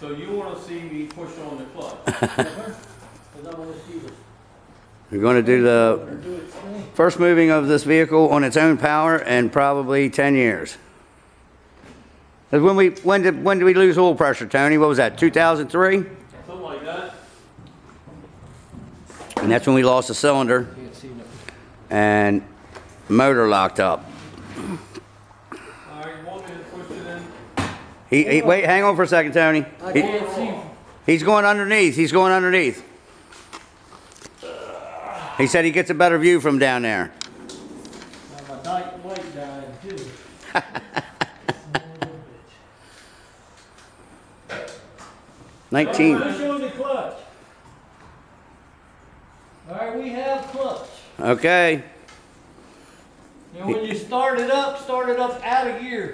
So you wanna see me push on the clutch? Cause I wanna see this. We're going to do the Or do it clean. first moving of this vehicle on its own power in probably 10 years. 'Cause When we, when did, when did we lose oil pressure, Tony? What was that, 2003? Something like that? And that's when we lost the cylinder Can't see nothing. and motor locked up. Alright, you want me to push it in? He, he, wait, hang on for a second, Tony. I He- can't see. Him. He's going underneath, he's going underneath. He said he gets a better view from down there. Now my night light died too. Nineteen, Push on the clutch. Alright, we have clutch. okay. And when you start it up, start it up out of gear,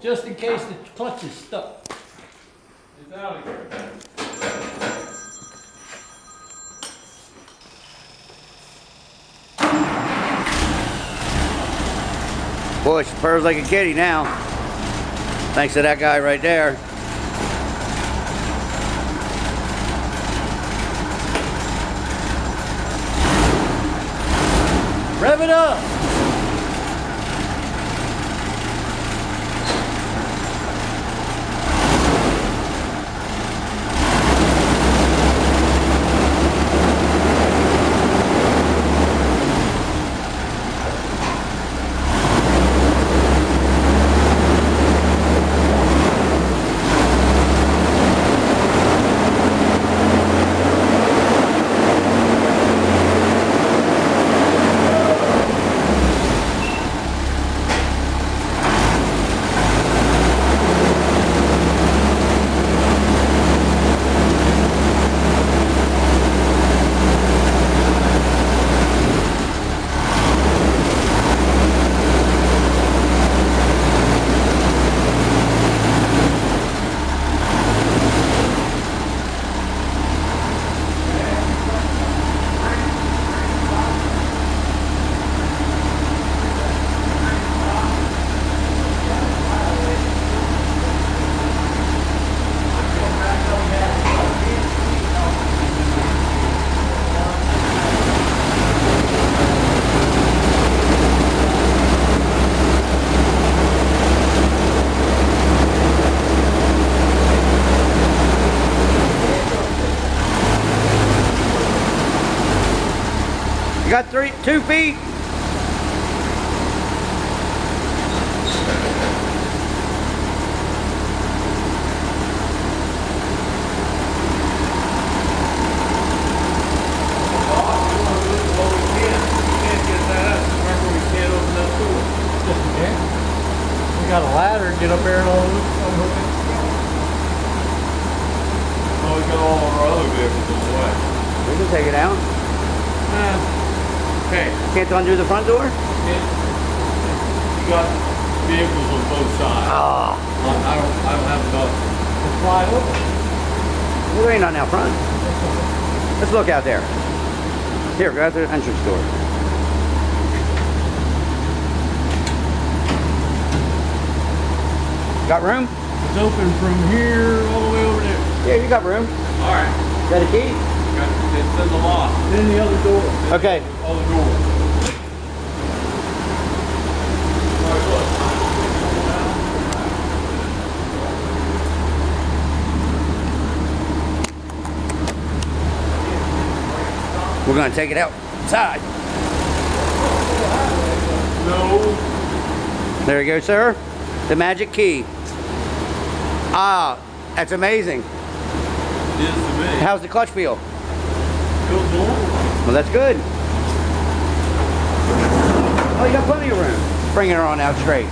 just in case the clutch is stuck. It's out of here. Boy, she purrs like a kitty now. Thanks to that guy right there. Rev it up. Got three, two feet? Yeah. We got a ladder, to get up there and all, unhook it. Oh, we got all our other vehicles on the way. We can take it out. Can't undo the front door? you got vehicles on both sides. Ah, I don't, I don't have enough. It's wide open. there ain't nothing out front. Let's look out there. Here, go out to the entrance door. Got room? It's open from here all the way over there. Yeah, you got room. All right, Got a key? got, it's in the lock. Then the other door. Okay. Other door. All right, look. We're gonna take it outside. No, There you go, sir. The magic key. Ah, that's amazing. it is to me. How's the clutch feel? Feels normal. Well, that's good. Oh, you got plenty of room. Bring her on out straight.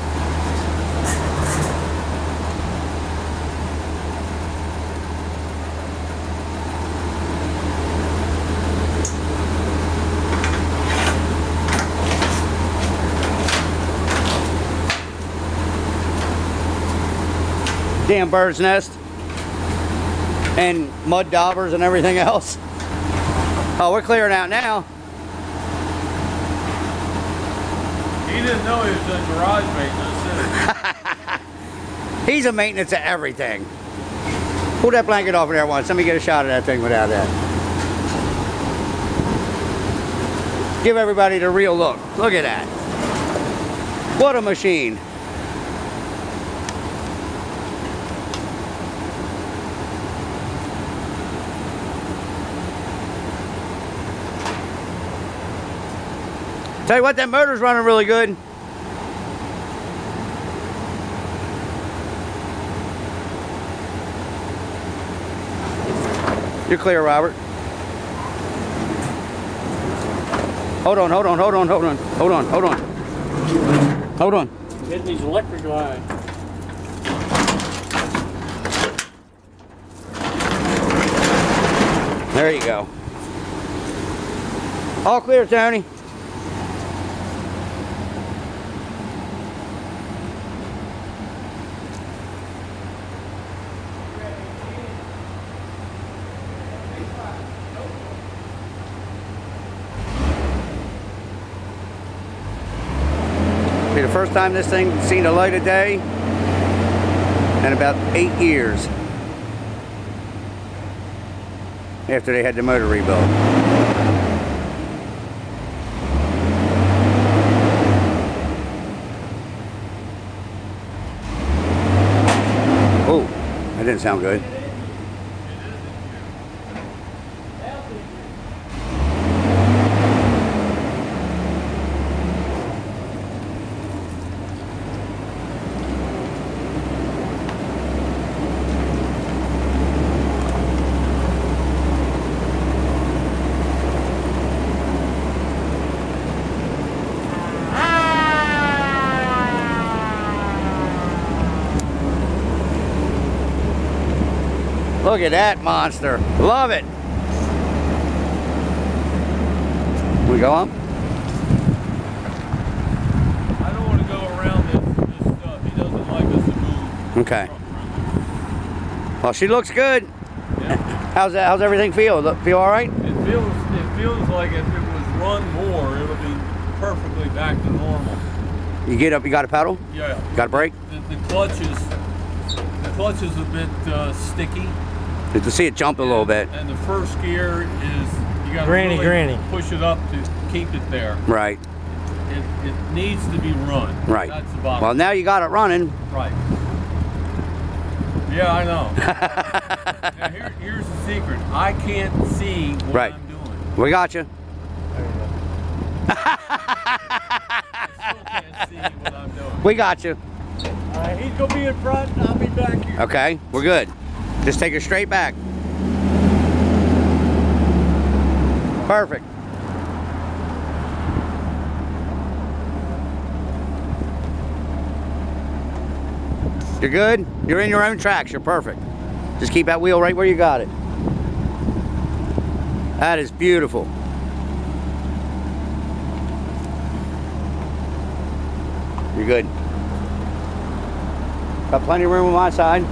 Damn bird's nest. And mud daubers and everything else. Oh, we're clearing out now. He didn't know he was doing garage maintenance. He's a maintenance of everything. Pull that blanket off of there once. Let me get a shot of that thing without that. Give everybody the real look. Look at that. What a machine. Tell you what, that motor's running really good. You're clear, Robert. Hold on, hold on, hold on, hold on, hold on, hold on. Hold on. Hitting these electric lines. There you go. All clear, Tony. First time this thing seen the light of day in about eight years after they had the motor rebuilt. Oh, that didn't sound good. Look at that monster. Love it. We go on? I don't want to go around this, this stuff. He doesn't like us to move. Okay. Well, she looks good. Yeah. How's that? How's everything feel? Feel all right? It feels it feels like if it was run more, it would be perfectly back to normal. You get up, you got a pedal? Yeah. Got a brake? The, the clutch is the clutch is a bit uh, sticky. Good to see it jump a little bit. And the first gear is you got to Granny, really granny. push it up to keep it there. Right, It, it needs to be run. right. That's the bottom. Well, now you got it running. Right. Yeah, I know. now here, here's the secret. I can't see what Right. I'm doing. We got you. I still can't see what I'm doing. We got you. Alright, he's gonna be in front, and I'll be back here. Okay, we're good. Just take it straight back. Perfect. You're good? You're in your own tracks. You're perfect. Just keep that wheel right where you got it. That is beautiful. You're good. Got plenty of room on my side.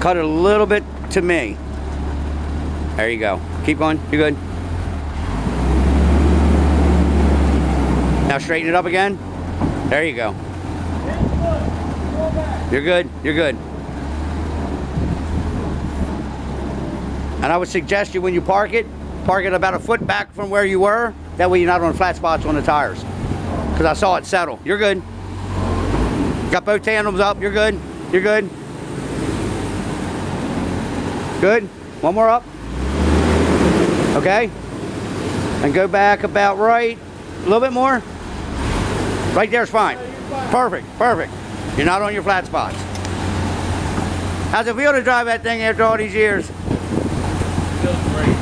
Cut it a little bit to me. There you go. Keep going. You're good. Now straighten it up again. There you go. You're good. You're good. And I would suggest you when you park it, park it about a foot back from where you were. That way you're not on flat spots on the tires. Because I saw it settle. You're good. Got both tandems up. You're good. You're good. Good. One more up. Okay. And go back about right. A little bit more. Right there's fine. Perfect. Perfect. You're not on your flat spots. How's it feel to drive that thing after all these years? Feels great.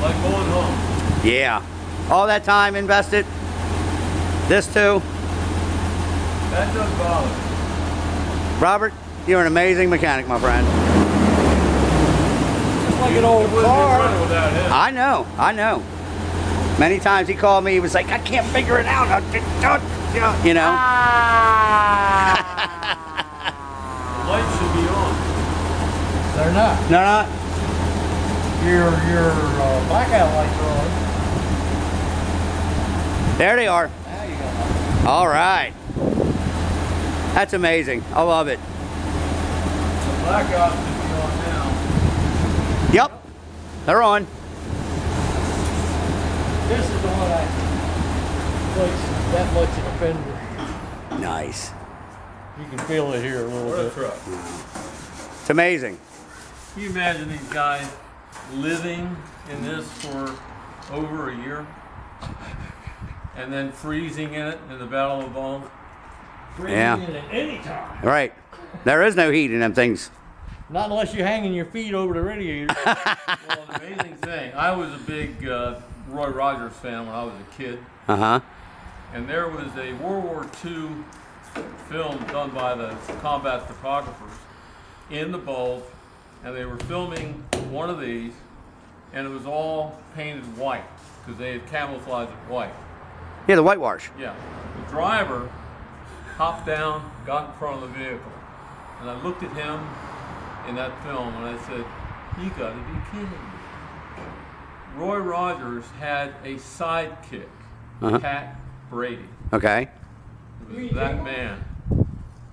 Like going home. Yeah. All that time invested. This too. That doesn't bother. Robert, you're an amazing mechanic, my friend. Like an old It wouldn't be car. running without him. I know, I know. Many times he called me, he was like, I can't figure it out. You know. You know? The light should be on. They're not. No, not? Your your uh, blackout lights are on. There they are. There you go. All right. That's amazing. I love it. The blackout should be on now. Yep. They're on. This is the one I place that much in the fender. Nice. You can feel it here a little What a bit. truck. It's amazing. Can you imagine these guys living in this for over a year? And then freezing in it in the Battle of the Bulge? Freezing Yeah. in at any time. Right. There is no heat in them things. Not unless you're hanging your feet over the radiator. Well, an amazing thing. I was a big uh, Roy Rogers fan when I was a kid. Uh huh. And there was a World War II film done by the combat photographers in the bulge, and they were filming one of these, and it was all painted white because they had camouflaged it white. Yeah, the whitewash. Yeah. The driver hopped down, got in front of the vehicle, and I looked at him in that film and I said, "You got to be kidding me." Roy Rogers had a sidekick, Uh-huh. Pat Brady. Okay. It was that man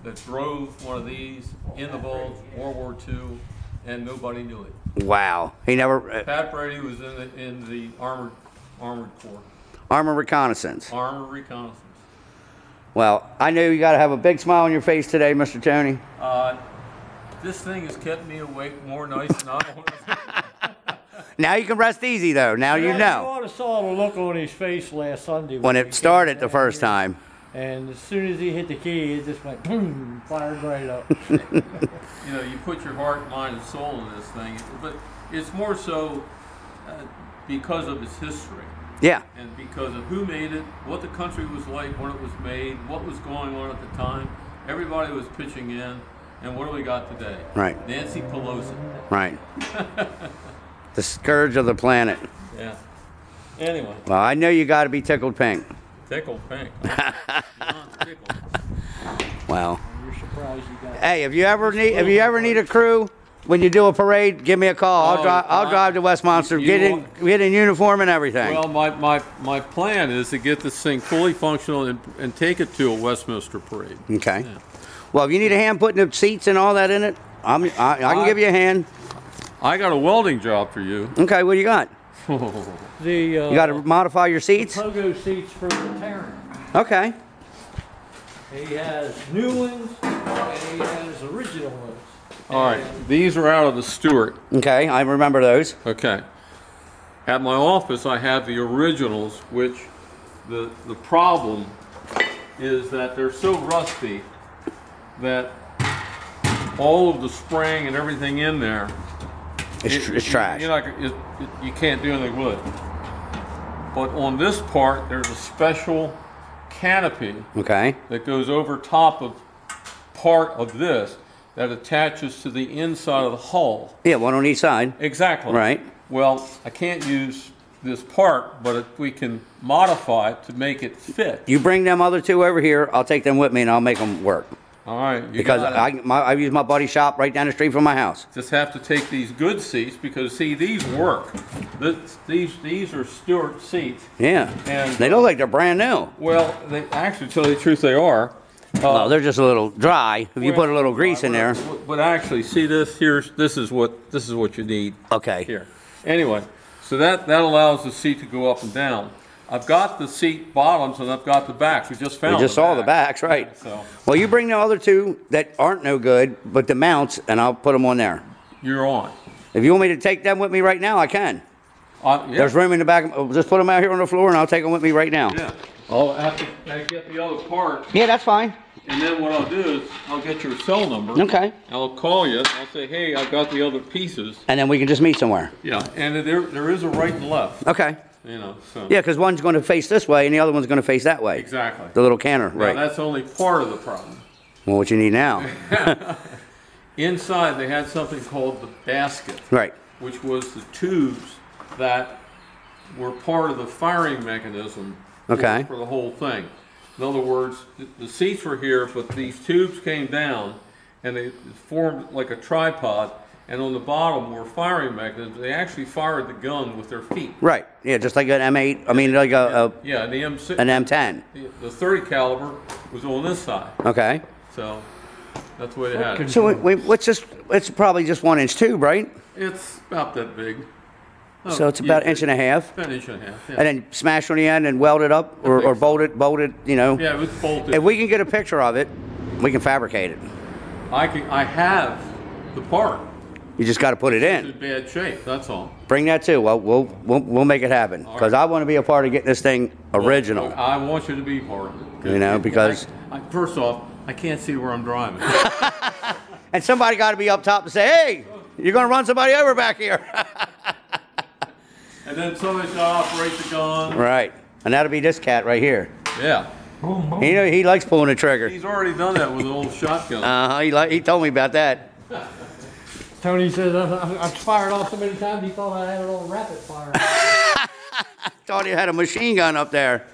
that drove one of these in the Bulge, World War II, and nobody knew it. Wow. He never. Uh, Pat Brady was in the in the armored armored corps, armor reconnaissance. armored reconnaissance. Well, I know you got to have a big smile on your face today, Mr. Tony. Uh, this thing has kept me awake more nights than I want to. Now you can rest easy, though. Now you You know. ought to saw the look on his face last Sunday When we it started the first here. time. And as soon as he hit the key, it just went boom, fired right up. You know, you put your heart, mind, and soul in this thing, but it's more so uh, because of its history. Yeah. and because of who made it, what the country was like when it was made, what was going on at the time. Everybody was pitching in, and what do we got today? Right. Nancy Pelosi. Right. the scourge of the planet. Yeah. Anyway, Well, I know you got to be tickled pink. tickled pink. Tickled. Well. You're surprised you got Hey, if you ever need if you ever need a crew when you do a parade, give me a call. I'll Oh, drive I'll drive to Westminster, you get in get in uniform and everything. Well, my, my, my plan is to get this thing fully functional and, and take it to a Westminster parade. okay. Yeah. Well, if you need a hand putting the seats and all that in it, I'm I, I can I- give you a hand. I got a welding job for you. Okay, what do you got? the uh, You got to modify your seats? pogo seats for the turret. Okay. He has new ones and he has original ones. All right, these are out of the Stuart. Okay, I remember those. Okay. At my office, I have the originals, which the, the problem is that they're so rusty that all of the spring and everything in there. It's, it- it's you- trash. You're not, it, it, you can't do anything with it. But on this part, there's a special canopy Okay. that goes over top of part of this that attaches to the inside of the hull. Yeah, one on each side. Exactly. Right. Well, I can't use this part, but if we can modify it to make it fit. You bring them other two over here, I'll take them with me and I'll make them work. All right. You Because. I, my, I use my buddy shop right down the street from my house. just have to take these good seats because see these work. This, these these are Stuart seats. Yeah. And- they look like they're brand new. Well, they actually tell you the truth, they are. Uh, well, they're just a little dry. If you put a little grease in there. But- But actually, see this here's this is what this is what you need. Okay. Here. Anyway, so that, that allows the seat to go up and down. I've got the seat bottoms and I've got the backs. We just found We just saw the backs, right. So Well, you bring the other two that aren't no good, but the mounts, and I'll put them on there. you're on. If you want me to take them with me right now, I can. Uh, yeah. There's room in the back. oh, Just put them out here on the floor, and I'll take them with me right now. Yeah. I'll have to I get the other part, Yeah, that's fine. and then what I'll do is I'll get your cell number. Okay. I'll call you. I'll say, hey, I've got the other pieces. And then we can just meet somewhere. Yeah. And there there is a right and left. Okay. You know. So. Yeah, because one's going to face this way, and the other one's going to face that way. Exactly. The little canner, Now, right. that's only part of the problem. Well, what you need now. Inside, they had something called the basket. right. which was the tubes that were part of the firing mechanism for- Okay. for the whole thing. In other words, the, the seats were here, but these tubes came down and they formed like a tripod, and on the bottom were firing mechanisms. They actually fired the gun with their feet. Right. Yeah, just like an M8. I mean, like a, Yeah, and the M6, an M10. the- the 30 caliber was on this side. Okay. So that's the way they had it. So we, what's just? It's probably just one inch tube, right? It's about that big. So it's about an inch and a half. About an inch and a half. Yeah, And then smash on the end and weld it up, or, or bolt it, bolt it. You know. yeah it was bolted. If we can get a picture of it, we can fabricate it. I can. I have the part. You just got to put it It's in. in bad shape. That's all. Bring that too. Well, we'll we'll, we'll make it happen because I want to be a part of getting this thing original. I want you to be part of it. You know, because- I, I, first off, I can't see where I'm driving. And somebody got to be up top and say, "Hey, you're going to run somebody over back here." and then somebody's got to operate the gun. right. And that'll be this cat right here. Yeah. Boom, boom. He know he likes pulling the trigger. He's already done that with an old shotgun. Uh huh. He like he told me about that. Tony says I, I, I fired off so many times he thought I had it on rapid fire. Thought he had a machine gun up there.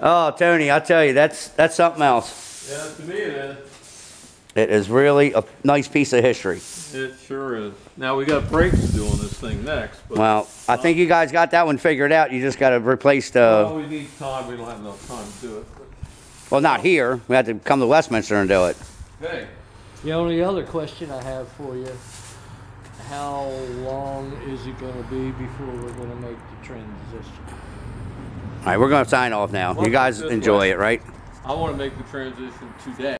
Oh, Tony, I tell you, that's that's something else. yeah, to me it is. It is really a nice piece of history. It sure is. Now we got brakes to do on this thing next. But Well, I think you guys got that one figured out. You just got to replace well, the. we need time. We don't have enough time to do it. Well, not here. We have to come to Westminster and do it. But, hey, the only other question I have for you, how long is it gonna be before we're gonna make the transition? All right, we're going to sign off now. Well, You guys enjoy way. it, right? I want to make the transition today.